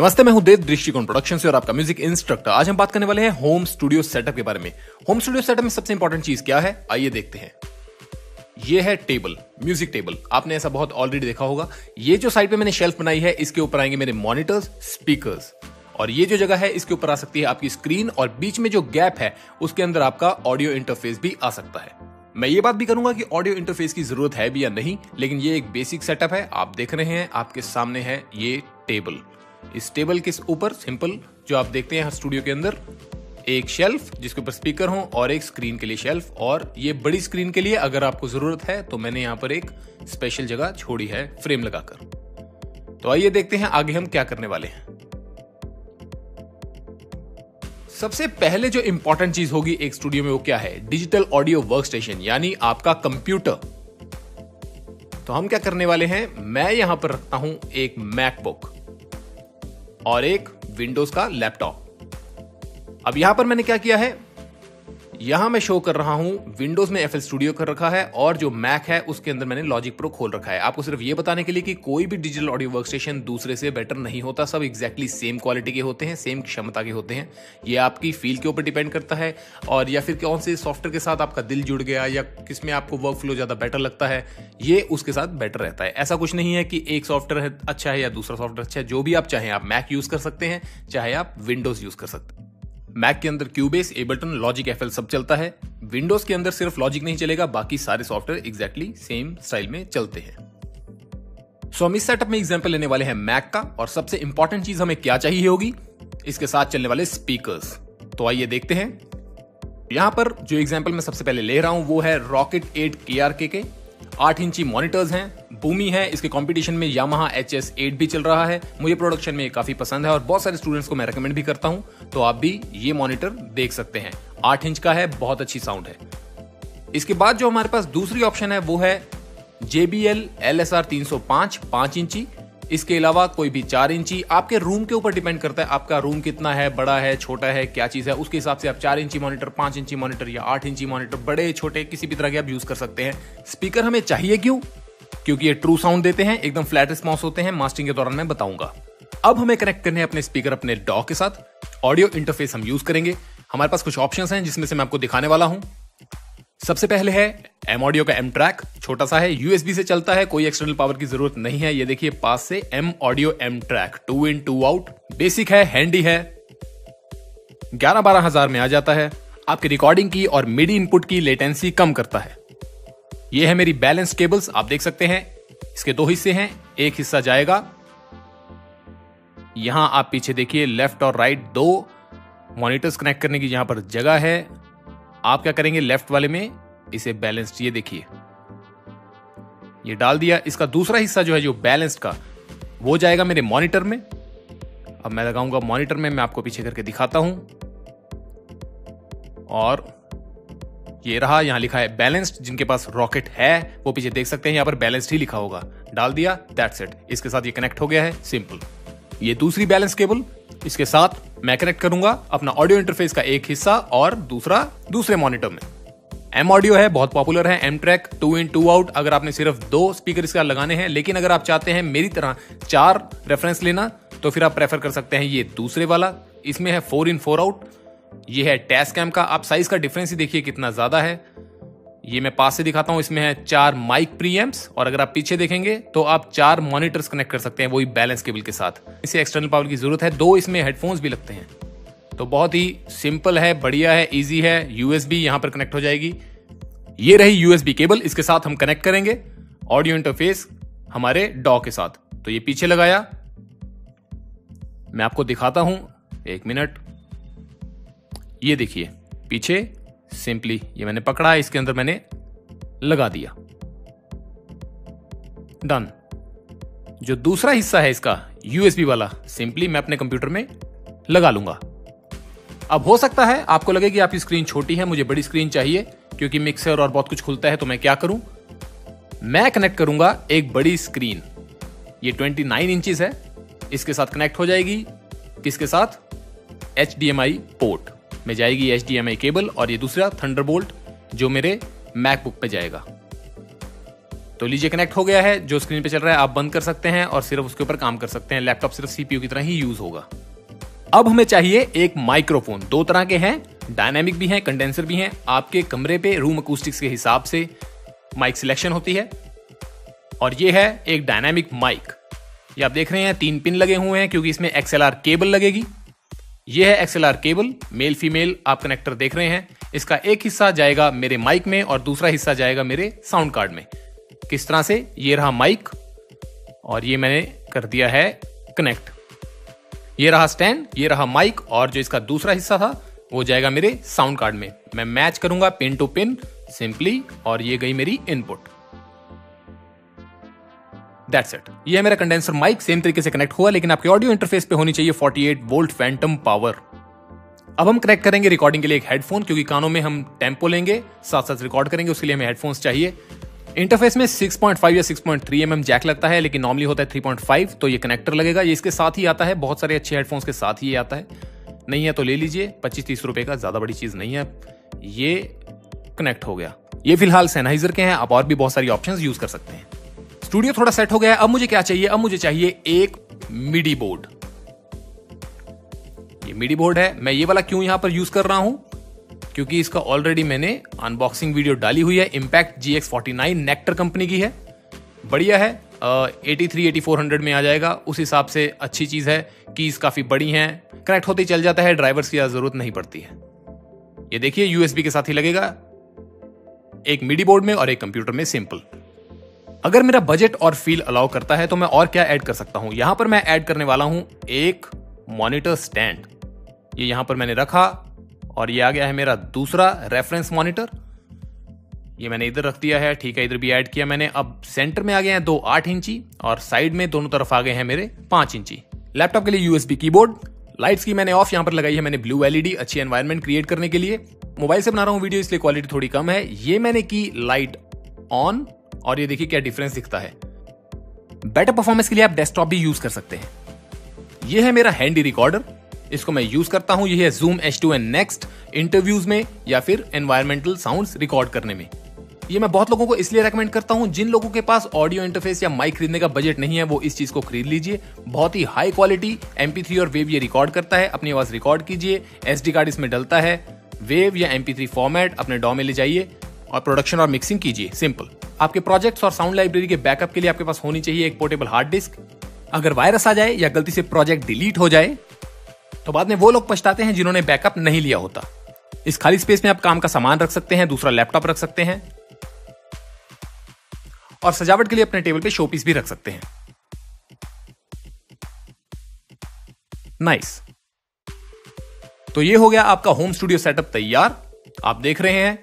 नमस्ते, मैं हूँ देव दृष्टिकोण प्रोडक्शन से और आपका म्यूज़िक इंस्ट्रक्टर आज हम बात करने वाले हैं होम स्टूडियो सेटअप के बारे में। होम स्टूडियो सेटअप में सबसे इंपॉर्टेंट चीज़ क्या है? आइए देखते हैं। ये है टेबल म्यूज़िक टेबल आपने ऐसा बहुत ऑलरेडी देखा होगा। ये जो साइड पे मैंने शेल्फ बनाई है, इसके ऊपर आएँगे मेरे मॉनिटर्स स्पीकर्स और ये जो जगह है, इसके ऊपर आ सकती है आपकी स्क्रीन और बीच में जो गैप है, उसके अंदर आपका ऑडियो इंटरफेस भी आ सकता है। मैं ये बात भी करूँगा कि ऑडियो इंटरफेस की ज़रूरत है भी या नहीं, लेकिन ये एक बेसिक सेटअप है। आप देख रहे हैं, आपके सामने है ये टेबल इस टेबल के ऊपर सिंपल जो आप देखते हैं स्टूडियो के अंदर, एक शेल्फ जिसके ऊपर स्पीकर हो और एक स्क्रीन के लिए शेल्फ। और ये बड़ी स्क्रीन के लिए अगर आपको ज़रूरत है तो मैंने यहाँ पर एक स्पेशल जगह छोड़ी है फ्रेम लगाकर। तो आइए देखते हैं आगे हम क्या करने वाले हैं। सबसे पहले जो इंपॉर्टेंट चीज़ होगी एक स्टूडियो में वो क्या है? डिजिटल ऑडियो वर्क स्टेशन यानी आपका कंप्यूटर तो हम क्या करने वाले हैं? मैं यहाँ पर रखता हूँ एक मैकबुक और एक विंडोज़ का लैपटॉप अब यहाँ पर मैंने क्या किया है? यहाँ मैं शो कर रहा हूँ विंडोज़ में एफएल स्टूडियो कर रखा है और जो मैक है, उसके अंदर मैंने लॉजिक प्रो खोल रखा है। आपको सिर्फ़ ये बताने के लिए कि कोई भी डिजिटल ऑडियो वर्क स्टेशन दूसरे से बेटर नहीं होता। सब एग्जैक्टली सेम क्वालिटी के होते हैं सेम क्षमता के होते हैं। ये आपकी फील के ऊपर डिपेंड करता है और या फिर कौन से सॉफ्टवेयर के साथ आपका दिल जुड़ गया या किसमें आपको वर्क फ्लो ज़्यादा बेटर लगता है, ये उसके साथ बेटर रहता है। ऐसा कुछ नहीं है कि एक सॉफ्टवेयर अच्छा है या दूसरा सॉफ्टवेयर अच्छा है। जो भी आप चाहें, आप मैक यूज़ कर सकते हैं, चाहे आप विंडोज़ यूज़ कर सकते हैं। मैक के अंदर क्यूबेस एबल्टन लॉजिक एफएल सब चलता है। विंडोज़ के अंदर सिर्फ़ लॉजिक नहीं चलेगा, बाकी सारे सॉफ्टवेयर एग्जैक्टली सेम स्टाइल में चलते हैं। सो हम इस सेटअप में एग्ज़ाम्पल लेने वाले हैं मैक का, और सबसे इंपॉर्टेंट चीज़ हमें क्या चाहिए होगी? इसके साथ चलने वाले स्पीकर्स तो आइए देखते हैं। यहाँ पर जो एग्ज़ाम्पल मैं सबसे पहले ले रहा हूँ, वो है रॉकेट एट के आर के आठ इंची मॉनिटर्स हैं। बूमी है। इसके कॉम्पिटिशन में यामाहा एच एस एट भी चल रहा है। मुझे प्रोडक्शन में काफ़ी पसंद है और बहुत सारे स्टूडेंट्स को मैं रेकमेंड भी करता हूँ। तो आप भी ये मॉनिटर देख सकते हैं। आठ इंच का है, बहुत अच्छी साउंड है। इसके बाद जो हमारे पास दूसरी ऑप्शन है, वो है JBL LSR 305 पाँच इंची। इसके अलावा कोई भी चार इंची। आपके रूम के ऊपर डिपेंड करता है, आपका रूम कितना है, बड़ा है, छोटा है, क्या चीज़ है। उसके हिसाब से आप चार इंची मॉनिटर पाँच इंची मॉनिटर या आठ इंची मॉनिटर बड़े, छोटे, किसी भी तरह के आप यूज़ कर सकते हैं। स्पीकर हमें चाहिए क्यों? क्योंकि ये ट्रू साउंड देते हैं, एकदम फ्लैट रिस्पॉन्स होते हैं मास्टिंग के दौरान मैं बताऊँगा। अब हमें कनेक्ट करने अपने स्पीकर अपने डॉ के साथ। ऑडियो इंटरफेस हम यूज़ करेंगे। हमारे पास कुछ ऑप्शन हैं, जिसमें से मैं आपको दिखाने वाला हूँ। सबसे पहले है एम ऑडियो का एम ट्रैक छोटा सा है यूएसबी से चलता है, कोई एक्सटर्नल पावर की ज़रूरत नहीं है। ये देखिए, पास से M audio M track two in two out basic है हैंडी है। ग्यारह बारह हज़ार में आ जाता है। आपकी रिकॉर्डिंग की और मिडी इनपुट की लेटेंसी कम करता है। ये है मेरी बैलेंस केबल्स आप देख सकते हैं। इसके दो हिस्से हैं, एक हिस्सा जाएगा। यहाँ आप पीछे देखिए लेफ़्ट और राइट दो मॉनिटर्स कनेक्ट करने की यहाँ पर जगह है। आप क्या करेंगे लेफ़्ट वाले में? इसे बैलेंस्ड ये देखिए। ये डाल दिया। इसका दूसरा हिस्सा जो है, जो बैलेंस्ड का, वो जाएगा मेरे मॉनिटर में। अब मैं लगाऊँगा मॉनिटर में, मैं आपको पीछे करके दिखाता हूँ। और ये रहा, यहाँ लिखा है बैलेंस्ड जिनके पास रॉकेट है, वो पीछे देख सकते हैं, यहाँ पर बैलेंस्ड ही लिखा होगा। डाल दिया दैट्स इट इसके साथ ये कनेक्ट हो गया है सिंपल ये दूसरी बैलेंस केबल इसके साथ मैं कनेक्ट करूँगा अपना ऑडियो इंटरफेस का एक हिस्सा और दूसरा, दूसरे मॉनिटर में। एम ऑडियो है, बहुत पॉपुलर है M track two in two out अगर आपने सिर्फ़ दो स्पीकर इसका लगाने हैं, लेकिन अगर आप चाहते हैं मेरी तरह चार रेफरेंस लेना तो फिर आप प्रेफर कर सकते हैं ये दूसरे वाला। इसमें है फोर इन फोर आउट ये है टैस कैम का। आप साइज़ का डिफरेंस ही देखिए कितना ज़्यादा है। ये मैं पास से दिखाता हूँ, इसमें है चार माइक प्रीएम्स और अगर आप पीछे देखेंगे तो आप चार मॉनिटर्स कनेक्ट कर सकते हैं, वही बैलेंस केबल के साथ। इसे एक्सटर्नल पावर की ज़रूरत है। दो इसमें हेडफोन्स भी लगते हैं। तो बहुत ही सिंपल है, बढ़िया है इजी है। यूएसबी यहाँ पर कनेक्ट हो जाएगी। ये रही यूएसबी केबल इसके साथ हम कनेक्ट करेंगे। ऑडियो इंटरफेस हमारे डॉ के साथ। तो ये पीछे लगाया। मैं आपको दिखाता हूँ। एक मिनट। ये देखिए, पीछे सिंपली ये मैंने पकड़ा, इसके अंदर मैंने लगा दिया। डन जो दूसरा हिस्सा है इसका यूएसबी वाला सिंपली मैं अपने कंप्यूटर में लगा लूँगा। अब हो सकता है आपको लगे कि आपकी स्क्रीन छोटी है, मुझे बड़ी स्क्रीन चाहिए, क्योंकि मिक्सर और बहुत कुछ खुलता है तो मैं क्या करूँ? मैं कनेक्ट करूँगा एक बड़ी स्क्रीन ये 29 इंचेस है, इसके साथ कनेक्ट हो जाएगी, किसके साथ? एचडीएमआई पोर्ट में जाएगी एचडीएमआई केबल और ये दूसरा थंडरबोल्ट जो मेरे मैकबुक पे जाएगा। तो लीजिए कनेक्ट हो गया है, जो स्क्रीन पे चल रहा है, आप बंद कर सकते हैं और सिर्फ़ उसके ऊपर काम कर सकते हैं। लैपटॉप सिर्फ़ सीपीयू की तरह ही यूज़ होगा। अब हमें चाहिए एक माइक्रोफोन। दो तरह के हैं, डायनेमिक भी हैं, कंडेंसर भी हैं। आपके कमरे पे रूम अकूस्टिक्स के हिसाब से माइक सिलेक्शन होती है। और ये है एक डायनेमिक माइक। ये आप देख रहे हैं, तीन पिन लगे हुए हैं, क्योंकि इसमें एक्सएलआर केबल लगेगी। ये है एक्सएलआर केबल मेल फीमेल आप कनेक्टर देख रहे हैं। इसका एक हिस्सा जाएगा मेरे माइक में और दूसरा हिस्सा जाएगा मेरे साउंड कार्ड में। किस तरह से? ये रहा माइक और ये मैंने कर दिया है कनेक्ट ये रहा स्टैंड ये रहा माइक और जो इसका दूसरा हिस्सा था, वो जाएगा मेरे साउंड कार्ड में। मैं मैच करूँगा पिन टू पिन सिंपली और ये गई मेरी इनपुट दैट्स इट ये है मेरा कंडेंसर माइक सेम तरीके से कनेक्ट हुआ, लेकिन आपके ऑडियो इंटरफेस पे होनी चाहिए 48 वोल्ट फैंटम पावर अब हम कनेक्ट करेंगे रिकॉर्डिंग के लिए एक हेडफोन क्योंकि कानों में हम टेंपो लेंगे साथ साथ रिकॉर्ड करेंगे, उसके लिए हमें हेडफोन्स चाहिए. इंटरफेस में 6.5 या 6.3 mm जैक लगता है, लेकिन नॉर्मली होता है 3.5 तो ये कनेक्टर लगेगा. ये इसके साथ ही आता है, बहुत सारे अच्छे हेडफोन्स के साथ ही आता है. नहीं है तो ले लीजिए पच्चीस तीस रुपए का, ज़्यादा बड़ी चीज़ नहीं है. ये कनेक्ट हो गया. ये फ़िलहाल सैनाइजर के हैं, आप और भी बहुत सारी ऑप्शन यूज़ कर सकते हैं. स्टूडियो थोड़ा सेट हो गया अब मुझे क्या चाहिए? अब मुझे चाहिए एक मिडी बोर्ड ये मिडी बोर्ड है। मैं ये वाला क्यों यहाँ पर यूज़ कर रहा हूँ? क्योंकि इसका ऑलरेडी मैंने अनबॉक्सिंग वीडियो डाली हुई है। Impact G X forty nine Nektar company की है। बढ़िया है। Eighty three eighty four hundred में आ जाएगा। उस हिसाब से अच्छी चीज़ है। कीज काफ़ी बड़ी हैं। कनेक्ट होते ही चल जाता है। ड्राइवर्स की ज़रूरत नहीं पड़ती है। ये देखिए यूएसबी के साथ ही लगेगा। एक मिडी बोर्ड में और एक कंप्यूटर में सिंपल अगर मेरा बजट और फील अलाउ करता है तो मैं और क्या ऐड कर सकता हूँ? यहाँ पर मैं ऐड करने वाला हूँ एक मॉनिटर स्टैंड ये यहाँ पर मैंने रखा, और ये आ गया है मेरा दूसरा रेफरेंस मॉनिटर ये मैंने इधर रख दिया है, ठीक है, इधर भी ऐड किया मैंने। अब सेंटर में आ गए हैं दो आठ इंची, और साइड में दोनों तरफ़ आ गए हैं मेरे पाँच इंची। लैपटॉप के लिए यूएसबी कीबोर्ड लाइट्स की मैंने ऑफ़ यहाँ पर लगाई है मैंने ब्लू एलईडी अच्छी एनवायरमेंट क्रिएट करने के लिए। मोबाइल से बना रहा हूँ वीडियो इसलिए क्वालिटी थोड़ी कम है। ये मैंने की लाइट ऑन और ये देखिए क्या डिफरेंस दिखता है। बेटर परफॉर्मेंस के लिए आप डेस्कटॉप भी यूज़ कर सकते हैं। ये है मेरा हैंडी रिकॉर्डर इसको मैं यूज़ करता हूँ। ये है Zoom H two N next interviews में या फिर एनवायरमेंटल साउंड रिकॉर्ड करने में। ये मैं बहुत लोगों को इसलिए रेकमेंड करता हूँ, जिन लोगों के पास ऑडियो इंटरफेस या माइक खरीदने का बजट नहीं है, वो इस चीज़ को खरीद लीजिए। बहुत ही हाई क्वालिटी एमपी और वेव ये रिकॉर्ड करता है। अपनी आवाज़ रिकॉर्ड कीजिए। एसडी कार्ड इसमें डलता है। वेव या एमपी फॉर्मेट अपने डॉ में ले जाइए और प्रोडक्शन और मिक्सिंग कीजिए। सिंपल आपके प्रोजेक्ट्स और साउंड लाइब्रेरी के बैकअप के लिए आपके पास होनी चाहिए एक पोर्टेबल हार्ड डिस्क अगर वायरस आ जाए या गलती से प्रोजेक्ट डिलीट हो जाए तो बाद में वो लोग पछताते हैं जिन्होंने बैकअप नहीं लिया होता। इस खाली स्पेस में आप काम का सामान रख सकते हैं, दूसरा लैपटॉप रख सकते हैं। और सजावट के लिए अपने टेबल पे शोपीस भी रख सकते हैं। नाइस तो ये हो गया आपका होम स्टूडियो सेटअप तैयार। आप देख रहे हैं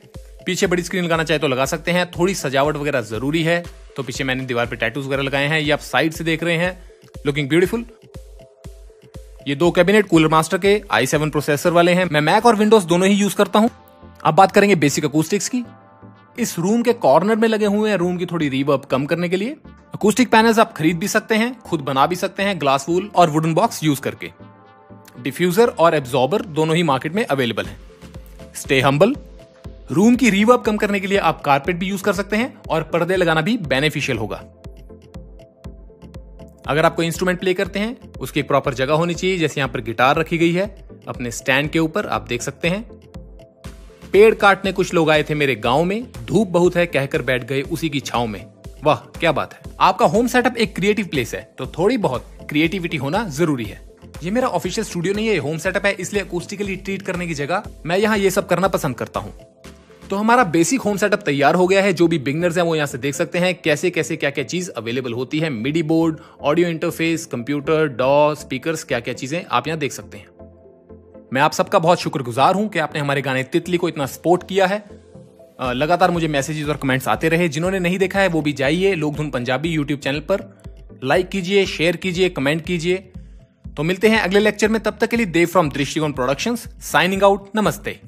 पीछे बड़ी स्क्रीन लगाना चाहे तो लगा सकते हैं। थोड़ी सजावट वगैरह ज़रूरी है। तो पीछे मैंने दीवार पे टैटूज वगैरह लगाए हैं। ये आप साइड से देख रहे हैं। लुकिंग ब्यूटीफुल ये दो कैबिनेट कूलर मास्टर के आई सेवन प्रोसेसर वाले हैं। मैं मैक और विंडोज़ दोनों ही यूज़ करता हूँ। अब बात करेंगे बेसिक अकूस्टिक्स की। इस रूम के कॉर्नर में लगे हुए हैं रूम की थोड़ी रीवर्ब कम करने के लिए। अकूस्टिक पैनल्स आप खरीद भी सकते हैं, खुद बना भी सकते हैं ग्लास वूल और वुडन बॉक्स यूज़ करके। डिफ्यूजर और एब्जॉर्बर दोनों ही मार्केट में अवेलेबल है। स्टे हम्बल रूम की रीवर्ब कम करने के लिए आप कारपेट भी यूज़ कर सकते हैं और पर्दे लगाना भी बेनिफिशियल होगा। अगर आप कोई इंस्ट्रूमेंट प्ले करते हैं, उसकी एक प्रॉपर जगह होनी चाहिए, जैसे यहाँ पर गिटार रखी गई है। अपने स्टैंड के ऊपर आप देख सकते हैं। पेड़ काटने कुछ लोग आए थे मेरे गाँव में। धूप बहुत है, कहकर बैठ गए उसी की छाव में। वाह, क्या बात है। आपका होम सेटअप एक क्रिएटिव प्लेस है तो थोड़ी बहुत क्रिएटिविटी होना ज़रूरी है। ये मेरा ऑफिशियल स्टूडियो नहीं है होम सेटअप है, इसलिए अकूस्टिकली ट्रीट करने की जगह मैं यहाँ ये सब करना पसंद करता हूँ। तो हमारा बेसिक होम सेटअप तैयार हो गया है। जो भी बिगनर्स हैं, वो यहाँ से देख सकते हैं कैसे कैसे क्या क्या चीज़ अवेलेबल होती है। MIDI board audio interface computer डॉ स्पीकर क्या क्या चीज़ें आप यहाँ देख सकते हैं। मैं आप सबका बहुत शुक्रगुजार हूँ कि आपने हमारे गाने तितली को इतना सपोर्ट किया है। लगातार मुझे मैसेजेस और कमेंट्स आते रहे। जिन्होंने नहीं देखा है, वो भी जाइए लोग धुन पंजाबी यूट्यूब चैनल पर। लाइक कीजिए शेयर कीजिए कमेंट कीजिए। तो मिलते हैं अगले लेक्चर में। तब तक के लिए Dev from Drishtikon productions signing out नमस्ते।